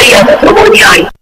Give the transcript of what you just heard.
Bahia, eu the odiar.